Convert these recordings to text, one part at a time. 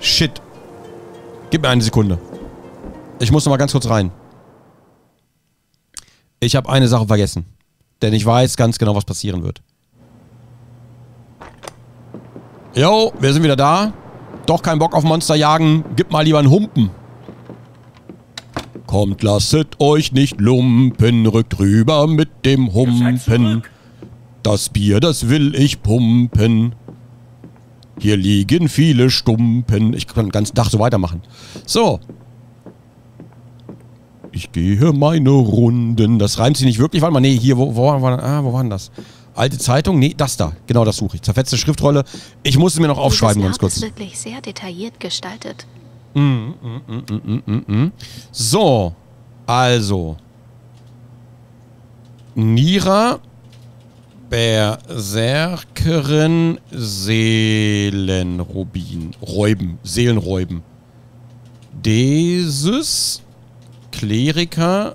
Shit. Gib mir eine Sekunde. Ich muss noch mal ganz kurz rein. Ich habe eine Sache vergessen. Denn ich weiß ganz genau, was passieren wird. Jo, wir sind wieder da. Doch kein Bock auf Monster jagen. Gib mal lieber einen Humpen. Kommt, lasset euch nicht lumpen. Rückt rüber mit dem Humpen. Das Bier, das will ich pumpen. Hier liegen viele Stumpen. Ich kann den ganzen Tag so weitermachen. So. Ich gehe meine Runden. Das reimt sich nicht wirklich. Warte mal, nee, hier, wo, wo, war, ah, wo war denn das? Alte Zeitung? Nee, das da. Genau, das suche ich. Zerfetzte Schriftrolle. Ich muss es mir noch aufschreiben, ganz kurz. ist wirklich sehr detailliert gestaltet. Mm, mm, mm, mm, mm, mm. So. Also. Nira. Berserkerin. Seelenrubin. Räuben. Seelenräuben. Desis. Kleriker.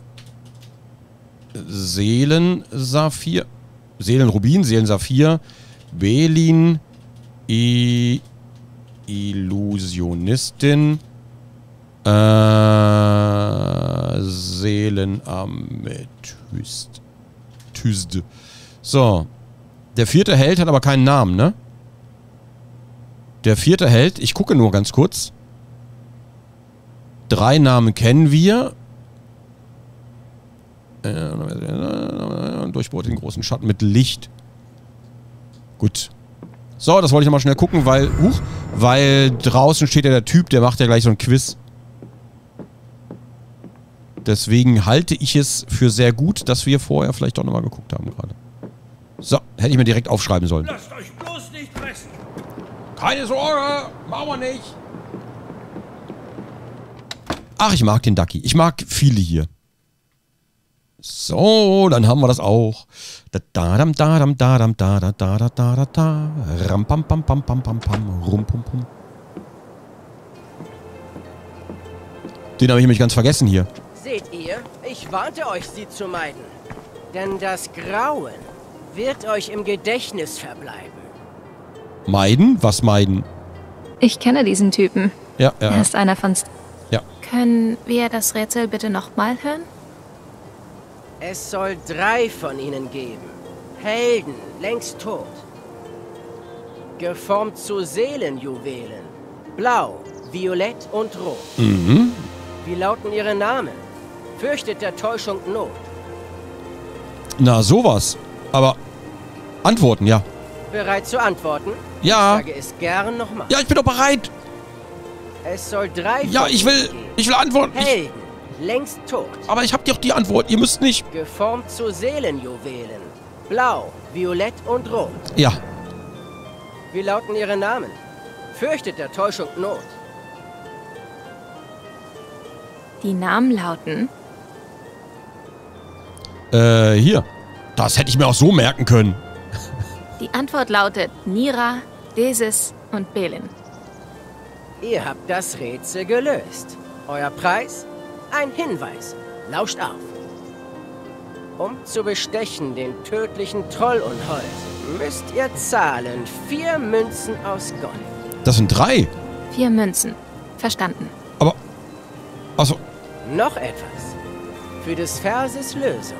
Seelensaphir. Seelenrubin, Seelensaphir. Belin. I Illusionistin. Äh, Seelenamethyst. Tüsde. So. Der vierte Held hat aber keinen Namen, ne? Der vierte Held, ich gucke nur ganz kurz. Drei Namen kennen wir. Äh, durchbohrt den großen Schatten mit Licht. Gut. So, das wollte ich nochmal schnell gucken, weil, huch, weil draußen steht ja der Typ, der macht ja gleich so ein Quiz. Deswegen halte ich es für sehr gut, dass wir vorher vielleicht doch nochmal geguckt haben gerade. So, hätte ich mir direkt aufschreiben sollen. Lasst euch bloß nicht pressen. Keine Sorge, machen wir nicht. Ach, ich mag den Ducky. Ich mag viele hier. So, dann haben wir das auch. Da da dam da dam da dam da da da da da da da ram pam pam pam pam pam pam rum pum pum. Den habe ich nämlich ganz vergessen hier. Seht ihr, ich warnte euch, sie zu meiden. Denn das Grauen wird euch im Gedächtnis verbleiben. Meiden? Was meiden? Ich kenne diesen Typen. Ja, ja. Er ist einer von... St Ja. Können wir das Rätsel bitte nochmal hören? Es soll drei von ihnen geben. Helden, längst tot. Geformt zu Seelenjuwelen. Blau, violett und rot. Mhm. Wie lauten ihre Namen? Fürchtet der Täuschung Not. Na, sowas. Aber Antworten, ja. Bereit zu antworten? Ja. Ich sage es gern nochmal. Ja, ich bin doch bereit. Es soll drei Ja, ich will, geben. ich will antworten. Ich, Helden, längst tot. aber ich habe doch die Antwort. Ihr müsst nicht. Geformt zu Seelenjuwelen. Blau, violett und rot. Ja. Wie lauten ihre Namen? Fürchtet der Täuschung Not. Die Namen lauten... Äh, hier. Das hätte ich mir auch so merken können. Die Antwort lautet Nira, Desis und Belin. Ihr habt das Rätsel gelöst. Euer Preis? Ein Hinweis. Lauscht auf. Um zu bestechen den tödlichen Trollunhold, müsst ihr zahlen vier Münzen aus Gold. Das sind drei. Vier Münzen. Verstanden. Aber. Also. Noch etwas. Für des Verses Lösung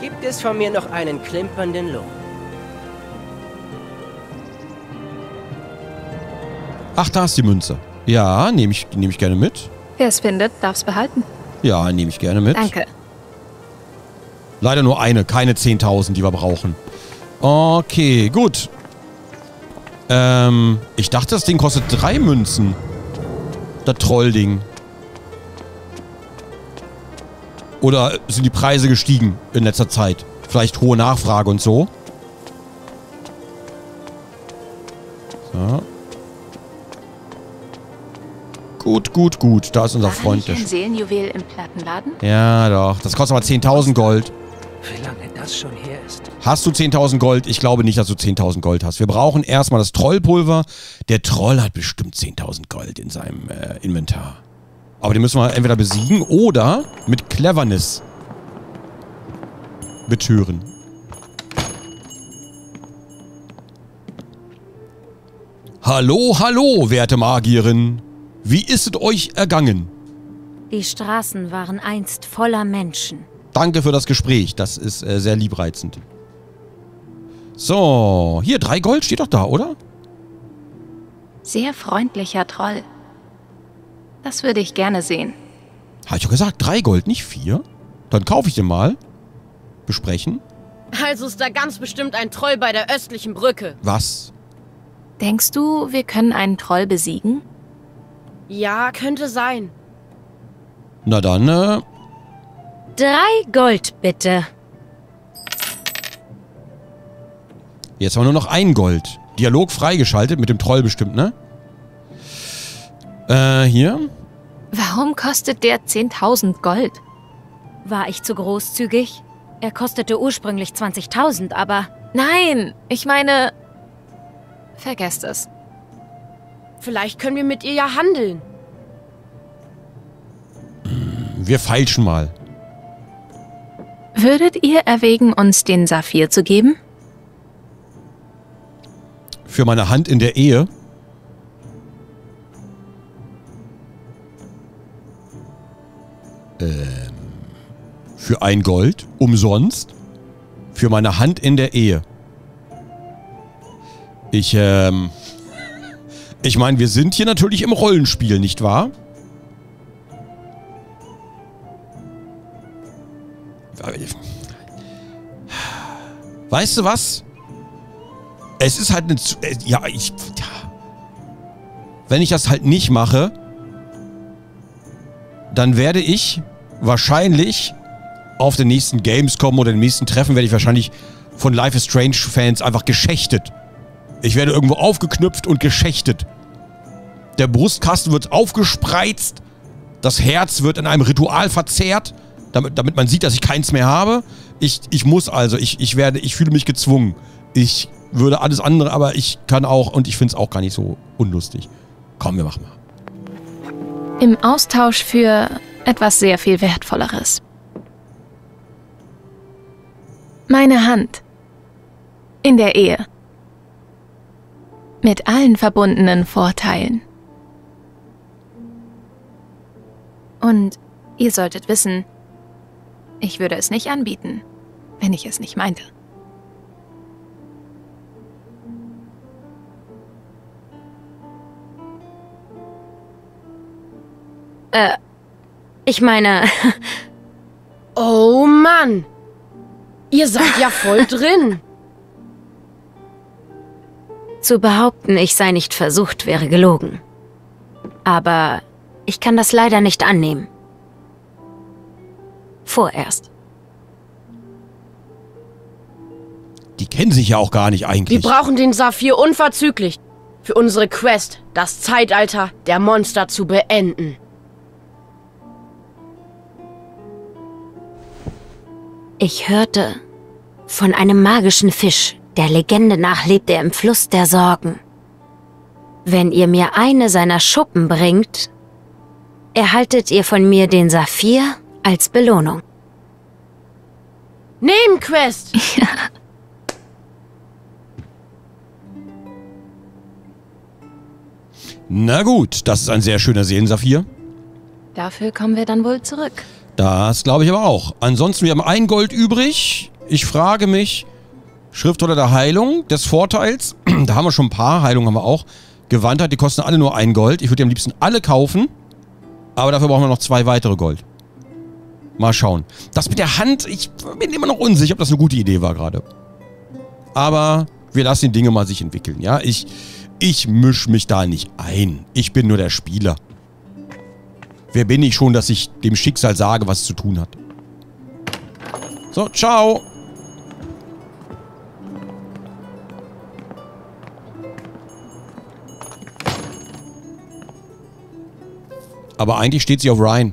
gibt es von mir noch einen klimpernden Lohn. Ach, da ist die Münze. Ja, nehme ich, nehm ich gerne mit. Wer es findet, darf's behalten. Ja, nehme ich gerne mit. Danke. Leider nur eine, keine 10.000, die wir brauchen. Okay, gut. Ähm, ich dachte, das Ding kostet drei Münzen. Das Trollding. Oder sind die Preise gestiegen in letzter Zeit? Vielleicht hohe Nachfrage und. So. Gut, gut, gut. Da ist unser War Freund. ein Seelenjuwel im Plattenladen? ja, doch. Das kostet aber 10.000 Gold. Wie lange das schon her ist. Hast du 10.000 Gold? Ich glaube nicht, dass du 10.000 Gold hast. Wir brauchen erstmal das Trollpulver. Der Troll hat bestimmt 10.000 Gold in seinem äh, Inventar. Aber den müssen wir entweder besiegen oder mit Cleverness betören. Hallo, hallo, werte Magierin. Wie ist es euch ergangen? Die Straßen waren einst voller Menschen. Danke für das Gespräch. Das ist äh, sehr liebreizend. So, hier, drei Gold steht doch da, oder? Sehr freundlicher Troll. Das würde ich gerne sehen. Habe ich doch gesagt, drei Gold, nicht vier. Dann kaufe ich den mal. Besprechen. Also ist da ganz bestimmt ein Troll bei der östlichen Brücke. Was? Denkst du, wir können einen Troll besiegen? Ja, könnte sein. Na dann, äh, Drei Gold, bitte. jetzt haben wir nur noch ein Gold. Dialog freigeschaltet, mit dem Troll bestimmt, ne? Äh, hier. Warum kostet der 10.000 Gold? War ich zu großzügig? Er kostete ursprünglich 20.000, aber Nein, ich meine... Vergesst es. Vielleicht können wir mit ihr ja handeln. Wir feilschen mal. Würdet ihr erwägen, uns den Saphir zu geben? Für meine Hand in der Ehe. Ähm, für ein Gold? Umsonst? Für meine Hand in der Ehe. Ich, ähm... Ich meine, wir sind hier natürlich im Rollenspiel, nicht wahr? Weißt du was? Es ist halt eine... äh, Ja, ich... Wenn ich das halt nicht mache, dann werde ich wahrscheinlich auf den nächsten Gamescom oder den nächsten Treffen werde ich wahrscheinlich von Life is Strange Fans einfach geschächtet. Ich werde irgendwo aufgeknüpft und geschächtet. Der Brustkasten wird aufgespreizt. Das Herz wird in einem Ritual verzehrt, damit, damit man sieht, dass ich keins mehr habe. Ich, ich muss also, ich, ich werde, ich fühle mich gezwungen. Ich würde alles andere, aber ich kann auch, und ich finde es auch gar nicht so unlustig. Komm, wir machen mal. Im Austausch für etwas sehr viel Wertvolleres. Meine Hand. In der Ehe. Mit allen verbundenen Vorteilen. Und ihr solltet wissen, ich würde es nicht anbieten, wenn ich es nicht meinte. ich meine, Oh Mann! Ihr seid ja voll drin. zu behaupten, ich sei nicht versucht, wäre gelogen. Aber ich kann das leider nicht annehmen. Vorerst. Die kennen sich ja auch gar nicht Wir eigentlich. brauchen den Saphir unverzüglich. Für unsere Quest, das Zeitalter der Monster zu beenden. Ich hörte von einem magischen Fisch, der Legende nach lebt er im Fluss der Sorgen. Wenn ihr mir eine seiner Schuppen bringt, erhaltet ihr von mir den Saphir als Belohnung. Nebenquest! Na gut, das ist ein sehr schöner Seelensaphir. Dafür kommen wir dann wohl zurück. Das glaube ich aber auch. Ansonsten, wir haben ein Gold übrig. Ich frage mich, Schriftrolle der Heilung, des Vorteils. da haben wir schon ein paar. Heilung haben wir auch. Gewandtheit, die kosten alle nur ein Gold. Ich würde die am liebsten alle kaufen. Aber dafür brauchen wir noch zwei weitere Gold. Mal schauen. Das mit der Hand, ich bin immer noch unsicher, ob das eine gute Idee war gerade. Aber wir lassen die Dinge mal sich entwickeln, ja? Ich, ich misch mich da nicht ein. Ich bin nur der Spieler. Wer bin ich schon, dass ich dem Schicksal sage, was es zu tun hat? So, ciao. Aber eigentlich steht sie auf Ryan.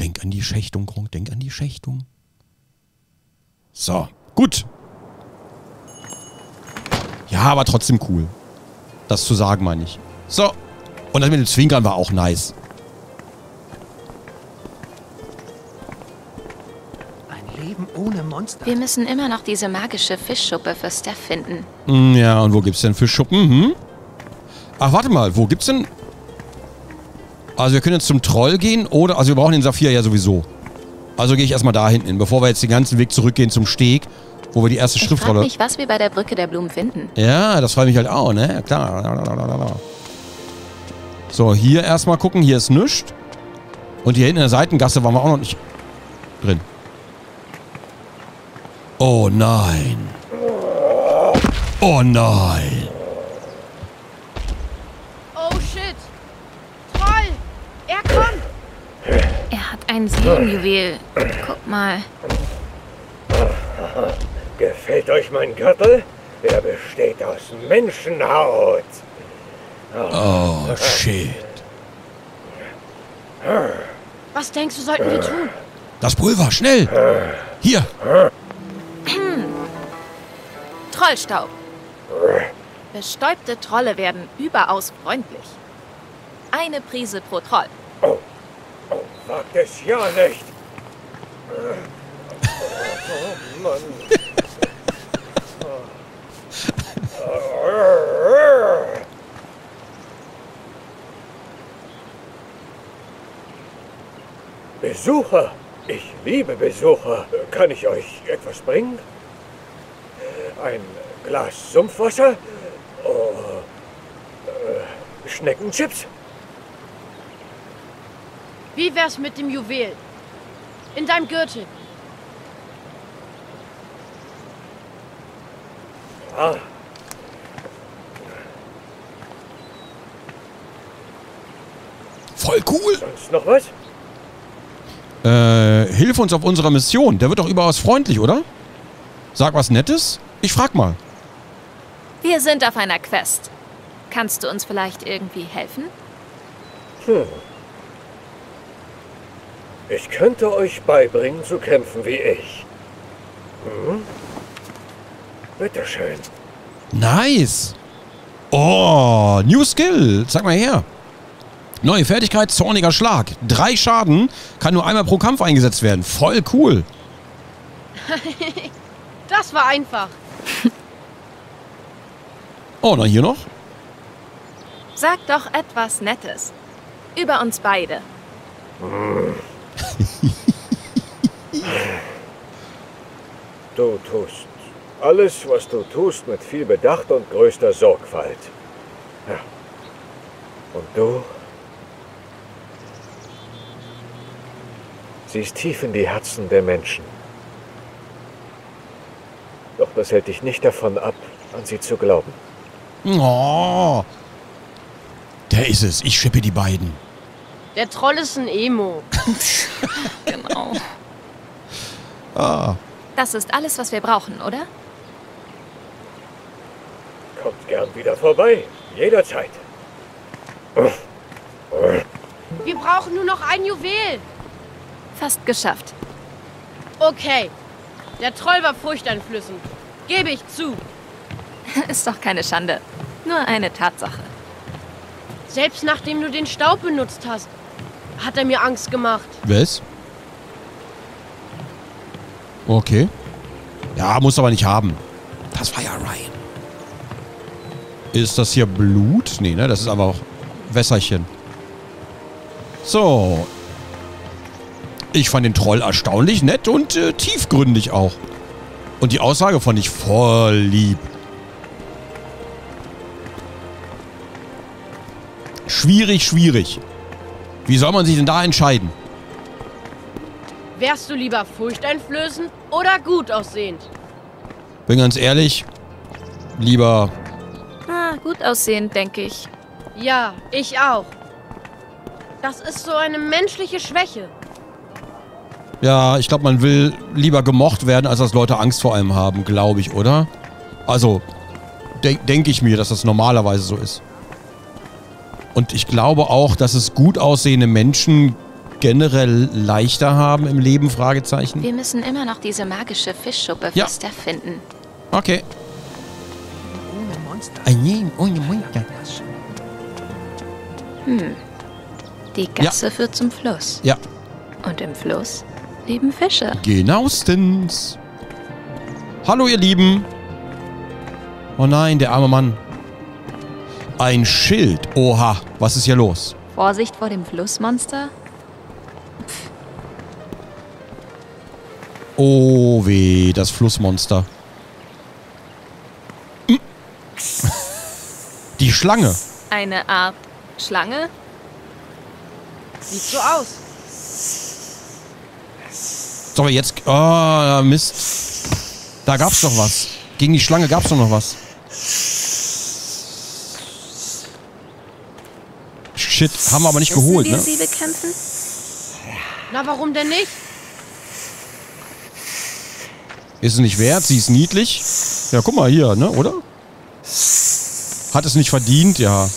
denk an die Schächtung, Gronk, denk an die Schächtung. So, gut. Ja, aber trotzdem cool. Das zu sagen, meine ich. So. Und das mit dem Zwinkern war auch nice. Ein Leben ohne Monster. Wir müssen immer noch diese magische Fischschuppe für Steph finden. Hm, Ja, und wo gibt's denn Fischschuppen? Hm? Ach, warte mal. Wo gibt's denn... Also wir können jetzt zum Troll gehen oder... Also wir brauchen den Saphir ja sowieso. Also gehe ich erstmal da hinten hin, bevor wir jetzt den ganzen Weg zurückgehen zum Steg, wo wir die erste Ich frage Schriftrolle... mich, was wir bei der Brücke der Blumen finden. Ja, das freut mich halt auch, ne? Klar. So, hier erstmal gucken. Hier ist nichts. Und hier hinten in der Seitengasse waren wir auch noch nicht drin. Oh nein. Oh nein. Oh shit! Troll! Er kommt! Er hat ein Seelenjuwel. Guck mal. Gefällt euch mein Gürtel? Er besteht aus Menschenhaut. Oh shit. Was denkst du, sollten wir tun? Das Pulver, schnell. Hier. Trollstaub. Bestäubte Trolle werden überaus freundlich. Eine Prise pro Troll. Wagt es ja nicht. Oh Mann. Besucher. Ich liebe Besucher. Kann ich euch etwas bringen? Ein Glas Sumpfwasser? Oh, äh, Schneckenchips? Wie wär's mit dem Juwel? In deinem Gürtel. Ah, Voll cool. sonst noch was? Äh, hilf uns auf unserer Mission. Der wird doch überaus freundlich, oder? Sag was Nettes? Ich frag mal. Wir sind auf einer Quest. Kannst du uns vielleicht irgendwie helfen? Ich könnte euch beibringen zu kämpfen wie ich. Hm? Bitteschön. Nice. Oh, New Skill. Zeig mal her. Neue Fertigkeit, zorniger Schlag. Drei Schaden, kann nur einmal pro Kampf eingesetzt werden. Voll cool. Das war einfach. Oh, na hier noch? Sag doch etwas Nettes. Über uns beide. Du tust alles, was du tust, mit viel Bedacht und größter Sorgfalt. Ja. Und du? Siehst tief in die Herzen der Menschen. Doch das hält dich nicht davon ab, an sie zu glauben. Oh. Der ist es. Ich schippe die beiden. Der Troll ist ein Emo. Genau. Ah. Das ist alles, was wir brauchen, oder? Kommt gern wieder vorbei. Jederzeit. Wir brauchen nur noch ein Juwel. Fast geschafft. Okay. Der Troll war furchteinflößend. Gebe ich zu. Ist doch keine Schande. Nur eine Tatsache. Selbst nachdem du den Staub benutzt hast, hat er mir Angst gemacht. Was? Okay. Ja, muss aber nicht haben. Das war ja Ryan. Ist das hier Blut? Nee, ne? Das ist einfach Wässerchen. So. Ich fand den Troll erstaunlich nett und äh, tiefgründig auch. Und die Aussage fand ich voll lieb. Schwierig, schwierig. Wie soll man sich denn da entscheiden? Wärst du lieber furchteinflößend oder gut aussehend? Bin ganz ehrlich, lieber Ah, gut aussehend, denke ich. Ja, ich auch. Das ist so eine menschliche Schwäche. Ja, ich glaube, man will lieber gemocht werden, als dass Leute Angst vor einem haben, glaube ich, oder? Also, de denke ich mir, dass das normalerweise so ist. Und ich glaube auch, dass es gut aussehende Menschen generell leichter haben im Leben, Fragezeichen. Wir müssen immer noch diese magische Fischschuppe Ja. für Steph finden. Okay. Ohne Monster. Die Gasse führt zum Fluss. Ja, Und im Fluss leben Fische. genauestens. Hallo, ihr Lieben. Oh nein, der arme Mann. Ein Schild. Oha, was ist hier los? Vorsicht vor dem Flussmonster? Oh weh, das Flussmonster. Hm. Die Schlange. Eine Art Schlange? Sieht so aus. So, aber jetzt... Oh, Mist. Da gab's doch was. Gegen die Schlange gab's doch noch was. Shit, haben wir aber nicht geholt, Müssen ne? wir sie bekämpfen? Na, warum denn nicht? Ist es nicht wert? Sie ist niedlich. Ja, guck mal hier, ne, oder? Hat es nicht verdient, ja.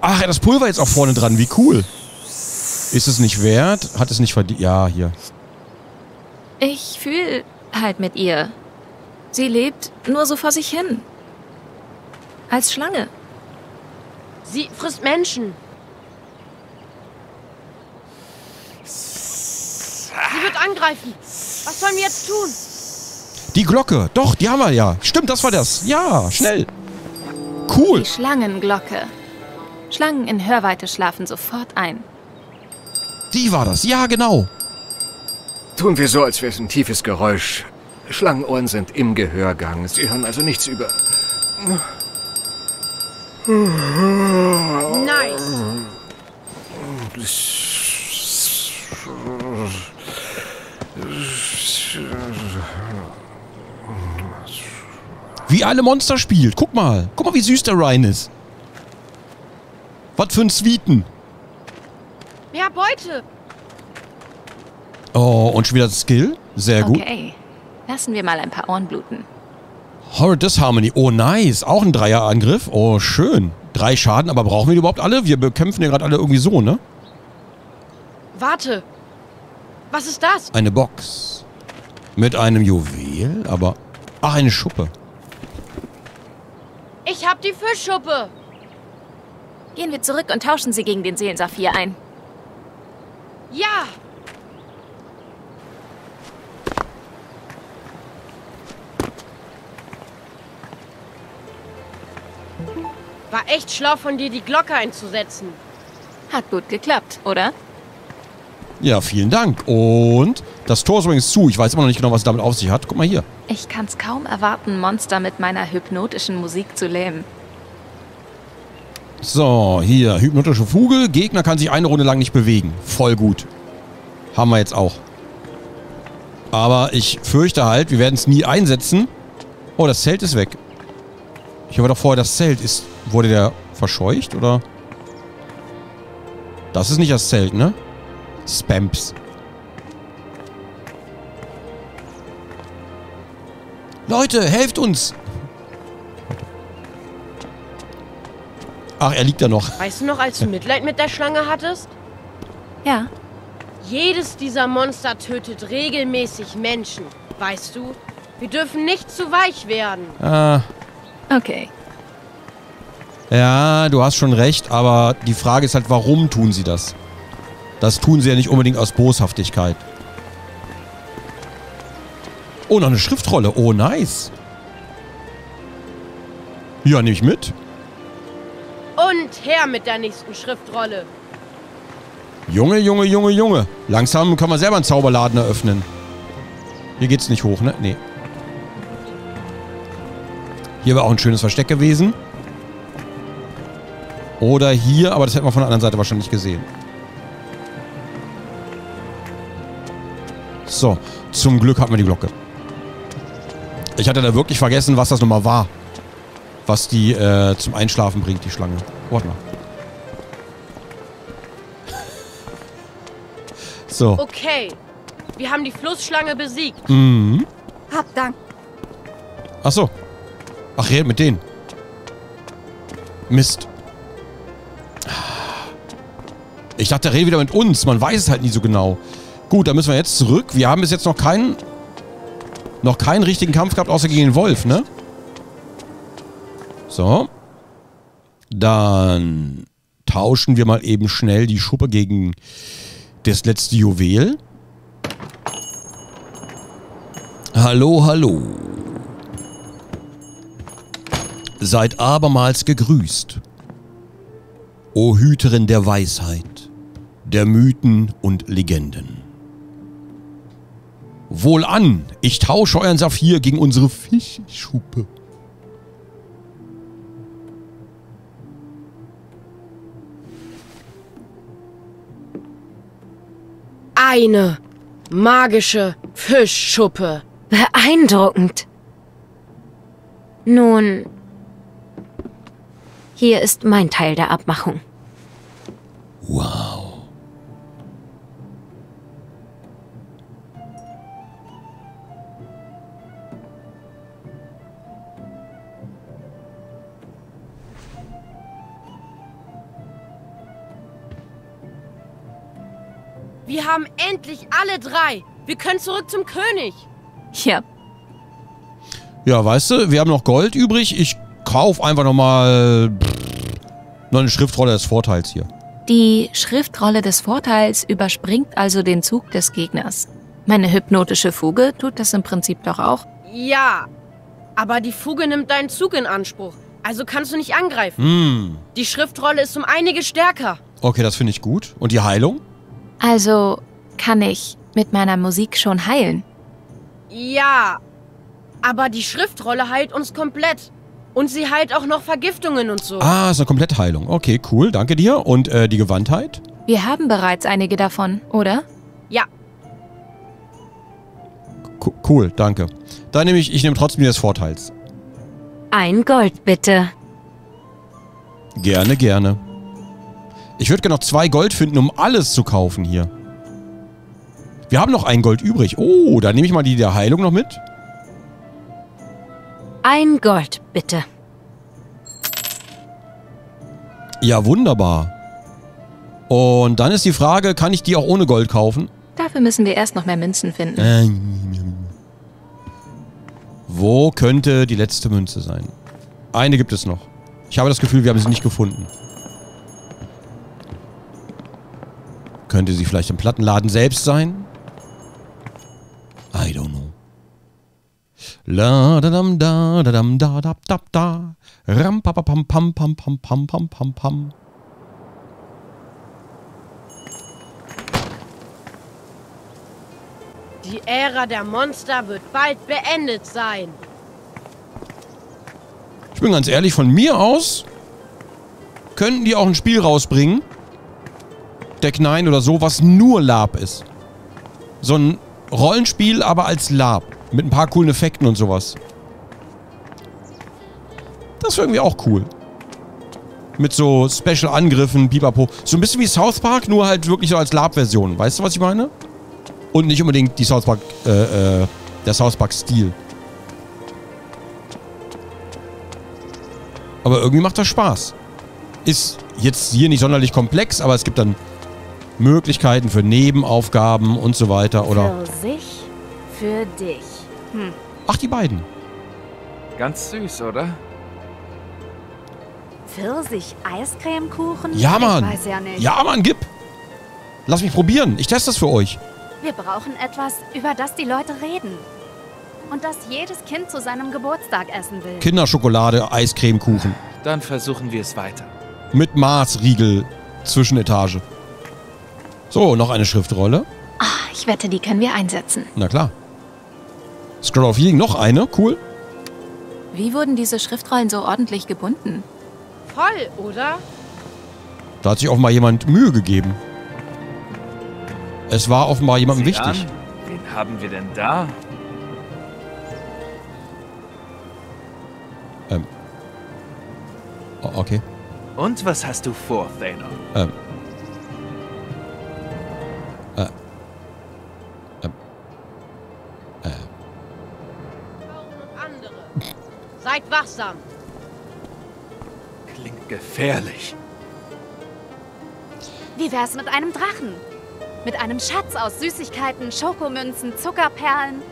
Ach, ja, das Pulver jetzt auch vorne dran. Wie cool. Ist es nicht wert? Hat es nicht verdient? Ja, hier. Ich fühle halt mit ihr. Sie lebt nur so vor sich hin. Als Schlange. Sie frisst Menschen. Sie wird angreifen. Was sollen wir jetzt tun? Die Glocke. Doch, die haben wir ja. Stimmt, das war das. Ja, schnell. Cool. Die Schlangenglocke. Schlangen in Hörweite schlafen sofort ein. Die war das. Ja, genau. Tun wir so, als wäre es ein tiefes Geräusch. Schlangenohren sind im Gehörgang. Sie hören also nichts über. Nice. Wie alle Monster spielt. Guck mal. Guck mal, wie süß der Ryan ist. Was für ein Sweeten. Mehr Beute. Oh, und schon wieder Skill. Sehr gut. Okay. Lassen wir mal ein paar Ohren bluten. Horror Disharmony. Oh, nice. Auch ein Dreierangriff. Oh, schön. Drei Schaden, aber brauchen wir die überhaupt alle? Wir bekämpfen ja gerade alle irgendwie so, ne? Warte. Was ist das? Eine Box. Mit einem Juwel, aber... Ach, eine Schuppe. Ich hab die Fischschuppe. Gehen wir zurück und tauschen sie gegen den Seelensaphir ein. Ja. Echt schlau von dir, die Glocke einzusetzen. Hat gut geklappt, oder? Ja, vielen Dank. Und das Tor ist übrigens zu. Ich weiß immer noch nicht genau, was es damit auf sich hat. Guck mal hier. Ich kann's kaum erwarten, Monster mit meiner hypnotischen Musik zu lähmen. So, hier. Hypnotische Fuge. Gegner kann sich eine Runde lang nicht bewegen. Voll gut. Haben wir jetzt auch. Aber ich fürchte halt, wir werden es nie einsetzen. Oh, das Zelt ist weg. Ich habe doch vorher das Zelt. Ist, wurde der verscheucht, oder? Das ist nicht das Zelt, ne? Spamps. Leute, helft uns! Ach, er liegt da noch. Weißt du noch, als du Mitleid mit der Schlange hattest? Ja, Jedes dieser Monster tötet regelmäßig Menschen. Weißt du? Wir dürfen nicht zu weich werden. Ah, okay. Ja, du hast schon recht, aber die Frage ist halt, warum tun sie das? Das tun sie ja nicht unbedingt aus Boshaftigkeit. Oh, noch eine Schriftrolle. Oh, nice. Ja, nehme ich mit. Und her mit der nächsten Schriftrolle. Junge, Junge, Junge, Junge. Langsam kann man selber einen Zauberladen eröffnen. Hier geht's nicht hoch, ne? Nee. Hier wäre auch ein schönes Versteck gewesen. Oder hier, aber das hätten wir von der anderen Seite wahrscheinlich gesehen. So, zum Glück hatten wir die Glocke. Ich hatte da wirklich vergessen, was das nochmal war. Was die äh, zum Einschlafen bringt, die Schlange. Warte mal. So. Okay. Wir haben die Flussschlange besiegt. Mhm. Hab Dank. Ach so. Ach, redet mit denen. Mist. Ich dachte, er redet wieder mit uns. Man weiß es halt nie so genau. Gut, dann müssen wir jetzt zurück. Wir haben bis jetzt noch keinen noch keinen richtigen Kampf gehabt, außer gegen den Wolf, ne? So. Dann tauschen wir mal eben schnell die Schuppe gegen das letzte Juwel. Hallo, hallo. Seid abermals gegrüßt. O Hüterin der Weisheit, der Mythen und Legenden. Wohlan, ich tausche euren Saphir gegen unsere Fischschuppe. Eine magische Fischschuppe. Beeindruckend. Nun, hier ist mein Teil der Abmachung. Wow. Wir haben endlich alle drei. Wir können zurück zum König. Ja, Ja, weißt du, wir haben noch Gold übrig. Ich kauf einfach nochmal noch eine Schriftrolle des Vorteils hier. die Schriftrolle des Vorteils überspringt also den Zug des Gegners. Meine hypnotische Fuge tut das im Prinzip doch auch. Ja, aber die Fuge nimmt deinen Zug in Anspruch. Also kannst du nicht angreifen. Hm. Die Schriftrolle ist um einige stärker. Okay, das finde ich gut. Und die Heilung? Also kann ich mit meiner Musik schon heilen. Ja, aber die Schriftrolle heilt uns komplett. Und sie heilt auch noch Vergiftungen und so. Ah, ist eine Komplettheilung. Okay, cool. Danke dir. Und äh, die Gewandtheit? Wir haben bereits einige davon, oder? Ja, Co cool, danke. Dann nehme ich, ich nehme trotzdem die des Vorteils. Ein Gold, bitte. Gerne, gerne. Ich würde gerne noch zwei Gold finden, um alles zu kaufen hier. Wir haben noch ein Gold übrig. Oh, dann nehme ich mal die der Heilung noch mit. Ein Gold, bitte. Ja, wunderbar. Und dann ist die Frage, kann ich die auch ohne Gold kaufen? Dafür müssen wir erst noch mehr Münzen finden. Äh, Wo könnte die letzte Münze sein? Eine gibt es noch. Ich habe das Gefühl, wir haben sie nicht gefunden. Könnte sie vielleicht im Plattenladen selbst sein? I don't know. La da dam da da dam da da da da. Ram pa pa pam pam pam pam pam pam pam pam. die Ära der Monster wird bald beendet sein. Ich bin ganz ehrlich, von mir aus könnten die auch ein Spiel rausbringen. Deck 9 oder so, was nur Lab ist. So ein Rollenspiel, aber als Lab. Mit ein paar coolen Effekten und sowas. Das wäre irgendwie auch cool. Mit so Special-Angriffen, pipapo. So ein bisschen wie South Park, nur halt wirklich so als Lab-Version. Weißt du, was ich meine? Und nicht unbedingt die South Park, äh, äh, der South Park-Stil. Aber irgendwie macht das Spaß. Ist jetzt hier nicht sonderlich komplex, aber es gibt dann Möglichkeiten für Nebenaufgaben und so weiter. Oder. Für sich, für dich. Ach, die beiden. Ganz süß, oder? Pfirsich-Eiscremekuchen? Ja, Mann. Ich weiß ja nicht. Ja, Mann, gib. Lass mich probieren. Ich teste das für euch. Wir brauchen etwas, über das die Leute reden. Und das jedes Kind zu seinem Geburtstag essen will. Kinderschokolade, Eiscremekuchen. Dann versuchen wir es weiter. Mit Maßriegel. Zwischenetage. So, noch eine Schriftrolle. Ah, ich wette, die können wir einsetzen. Na klar. Scroll of Healing, noch eine. Cool. Wie wurden diese Schriftrollen so ordentlich gebunden? Voll, oder? Da hat sich offenbar jemand Mühe gegeben. Es war offenbar jemandem Sieh wichtig. An. Wen haben wir denn da? O- Okay. Und was hast du vor, Thanos? Ähm. Wachsam. Klingt gefährlich. Wie wär's mit einem Drachen? Mit einem Schatz aus Süßigkeiten, Schokomünzen, Zuckerperlen,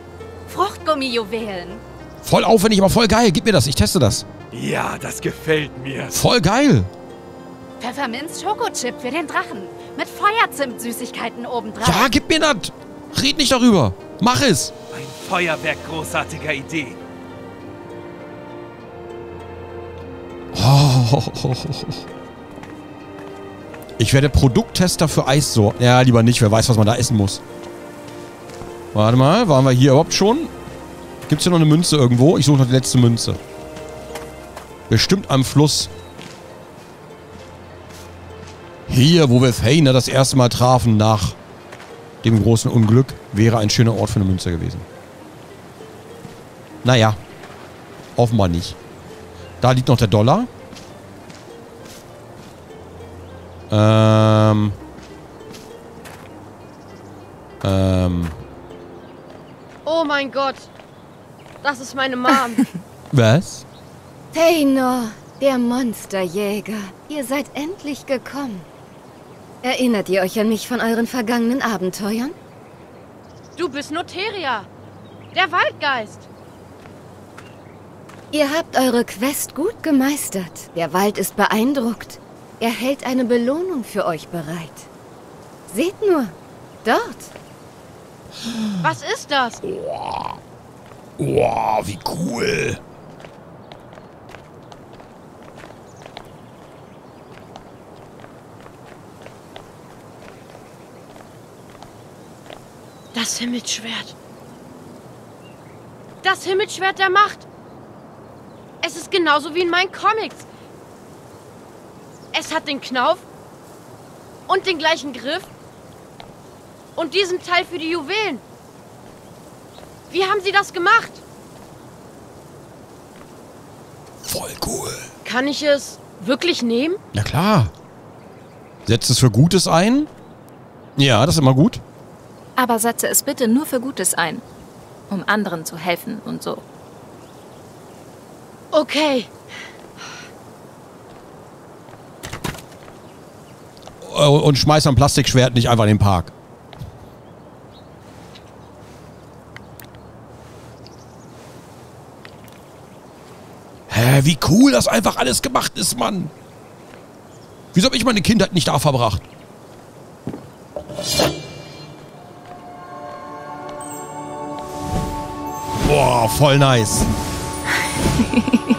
Fruchtgummijuwelen. Voll aufwendig, aber voll geil. Gib mir das. Ich teste das. Ja, das gefällt mir. Voll geil. Pfefferminz-Schokochip für den Drachen. Mit Feuerzimt-Süßigkeiten obendrauf. Ja, gib mir das. Red nicht darüber. Mach es. Ein Feuerwerk großartiger Ideen. Ich werde Produkttester für Eissorten. Ja, lieber nicht. Wer weiß, was man da essen muss. Warte mal, waren wir hier überhaupt schon? Gibt es hier noch eine Münze irgendwo? Ich suche noch die letzte Münze. Bestimmt am Fluss. Hier, wo wir Feiner das erste Mal trafen nach dem großen Unglück, wäre ein schöner Ort für eine Münze gewesen. Naja. Offenbar nicht. Da liegt noch der Dollar. Ähm. Ähm. Oh mein Gott. Das ist meine Mom. Was? Taynor, der Monsterjäger. Ihr seid endlich gekommen. Erinnert ihr euch an mich von euren vergangenen Abenteuern? Du bist Noteria. Der Waldgeist. Ihr habt eure Quest gut gemeistert. Der Wald ist beeindruckt. Er hält eine Belohnung für euch bereit. Seht nur, dort. Was ist das? Wow, wie cool. Das Himmelsschwert. Das Himmelsschwert der Macht. Es ist genauso wie in meinen Comics. Es hat den Knauf und den gleichen Griff und diesen Teil für die Juwelen. Wie haben Sie das gemacht? Voll cool. Kann ich es wirklich nehmen? Na klar. Setzt es für Gutes ein? Ja, das ist immer gut. Aber setze es bitte nur für Gutes ein. Um anderen zu helfen und so. Okay. Und schmeiß ein Plastikschwert nicht einfach in den Park. Hä, wie cool das einfach alles gemacht ist, Mann. Wieso habe ich meine Kindheit nicht da verbracht? Boah, voll nice.